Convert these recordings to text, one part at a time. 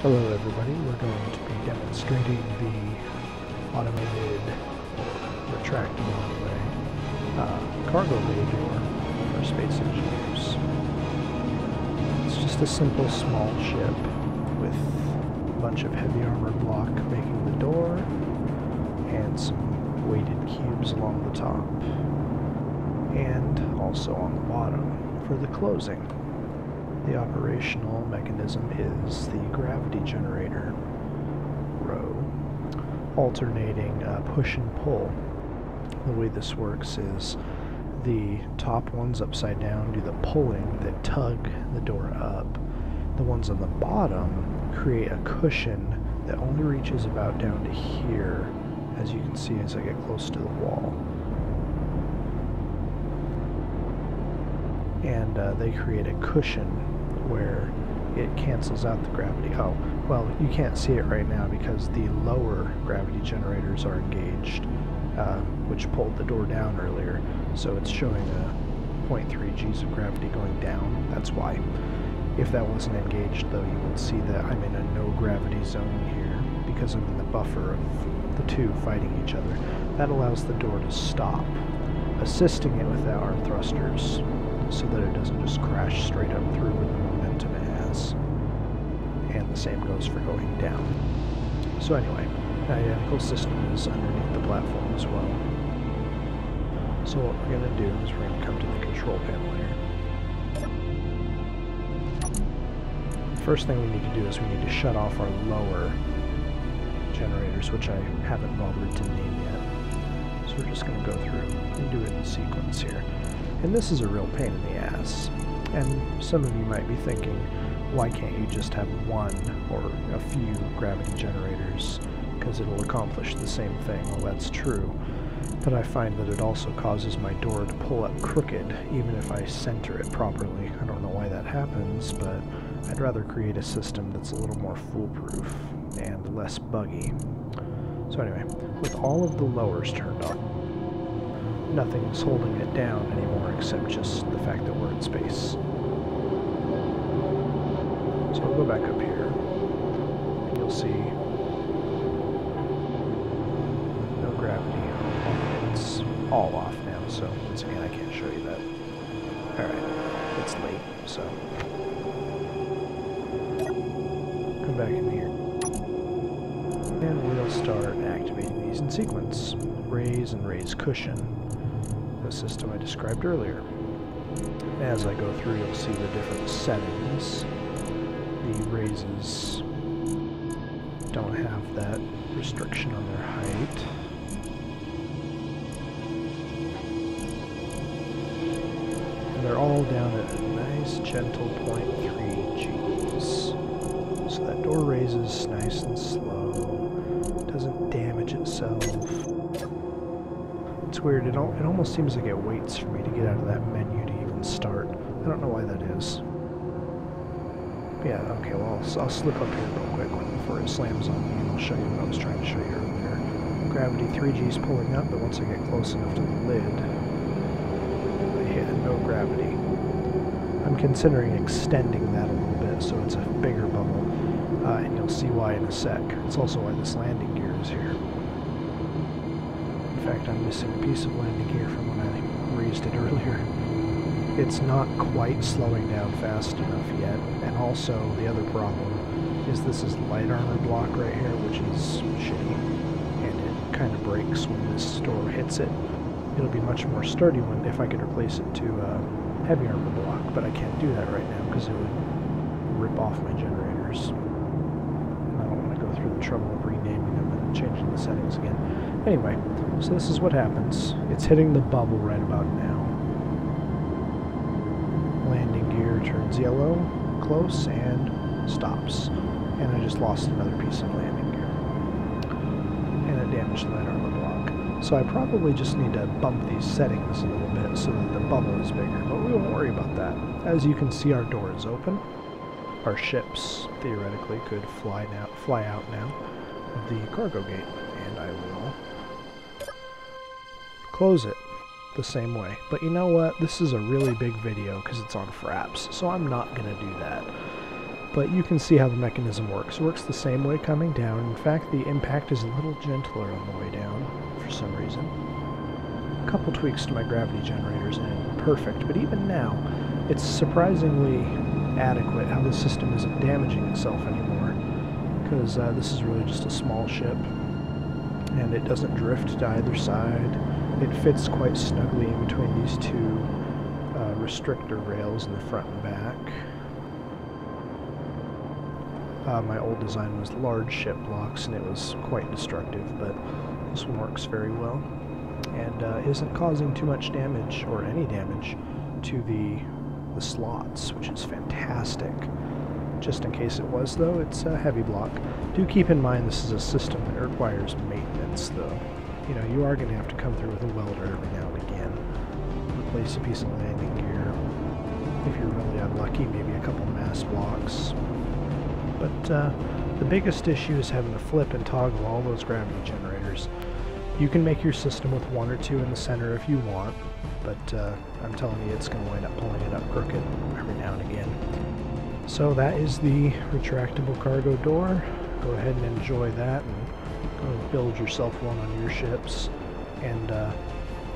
Hello everybody, we're going to be demonstrating the automated retractable anyway uh, cargo bay door for space engineers. It's just a simple small ship with a bunch of heavy armored block making the door and some weighted cubes along the top and also on the bottom for the closing. The operational mechanism is the gravity generator row, alternating uh, push and pull. The way this works is the top ones upside down do the pulling that tug the door up. The ones on the bottom create a cushion that only reaches about down to here, as you can see as I get close to the wall. And uh, they create a cushion where it cancels out the gravity. Oh, well, you can't see it right now because the lower gravity generators are engaged, uh, which pulled the door down earlier. So it's showing a 0.3 G's of gravity going down. That's why. If that wasn't engaged, though, you would see that I'm in a no gravity zone here because I'm in the buffer of the two fighting each other. That allows the door to stop, assisting it with the arm thrusters so that it doesn't just crash straight up through same goes for going down. So anyway, identical system is underneath the platform as well. So what we're going to do is we're going to come to the control panel here. First thing we need to do is we need to shut off our lower generators, which I haven't bothered to name yet. So we're just going to go through and do it in sequence here. And this is a real pain in the ass. And some of you might be thinking, why can't you just have one or a few gravity generators? Because it'll accomplish the same thing. Well, that's true. But I find that it also causes my door to pull up crooked, even if I center it properly. I don't know why that happens, but I'd rather create a system that's a little more foolproof and less buggy. So anyway, with all of the lowers turned on, nothing's holding it down anymore except just the fact that we're in space. So I'll go back up here, and you'll see no gravity. It's all off now, so once again I can't show you that. Alright, it's late, so come back in here. And we'll start activating these in sequence. Raise and raise cushion the system I described earlier. As I go through, you'll see the different settings. Raises don't have that restriction on their height. And they're all down at a nice gentle 0.3 Gs. So that door raises nice and slow, doesn't damage itself. It's weird, it, al it almost seems like it waits for me to get out of that menu to even start. I don't know why that is. Yeah, okay, well, I'll, I'll slip up here real quick before it slams on me, and I'll show you what I was trying to show you earlier. Gravity 3G's pulling up, but once I get close enough to the lid, I hit no gravity. I'm considering extending that a little bit so it's a bigger bubble, uh, and you'll see why in a sec. It's also why this landing gear is here. In fact, I'm missing a piece of landing gear from when I raised it earlier. It's not quite slowing down fast enough yet, and also the other problem is this is light armor block right here, which is shitty, and it kind of breaks when this door hits it. It'll be much more sturdy when if I could replace it to a heavy armor block, but I can't do that right now because it would rip off my generators. And I don't want to go through the trouble of renaming them and changing the settings again. Anyway, so this is what happens. It's hitting the bubble right about now. Gear turns yellow, close, and stops. And I just lost another piece of landing gear. And it damaged light armor block. So I probably just need to bump these settings a little bit so that the bubble is bigger, but we won't worry about that. As you can see, our door is open. Our ships, theoretically, could fly, now, fly out now of the cargo gate, and I will close it the same way. But you know what? This is a really big video because it's on Fraps, so I'm not going to do that. but you can see how the mechanism works. It works the same way coming down. In fact, the impact is a little gentler on the way down, for some reason. A couple tweaks to my gravity generators and perfect, but even now, it's surprisingly adequate how the system isn't damaging itself anymore, because uh, this is really just a small ship, and it doesn't drift to either side. It fits quite snugly in between these two uh, restrictor rails in the front and back. Uh, my old design was large ship blocks and it was quite destructive, but this one works very well and uh, isn't causing too much damage or any damage to the the slots, which is fantastic. Just in case it was, though, it's a heavy block. Do keep in mind this is a system that requires maintenance, though. You know, you are going to have to come through with a welder every now and again. Replace a piece of landing gear. If you're really unlucky, maybe a couple mass blocks. But uh, the biggest issue is having to flip and toggle all those gravity generators. You can make your system with one or two in the center if you want, but uh, I'm telling you it's going to wind up pulling it up crooked every now and again. So that is the retractable cargo door. Go ahead and enjoy that and build yourself one on your ships. And uh,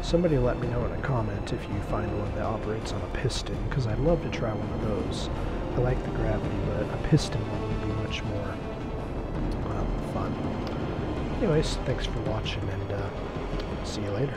somebody let me know in a comment if you find one that operates on a piston, because I'd love to try one of those. I like the gravity, but a piston one would be much more um, fun. Anyways, thanks for watching, and uh, see you later.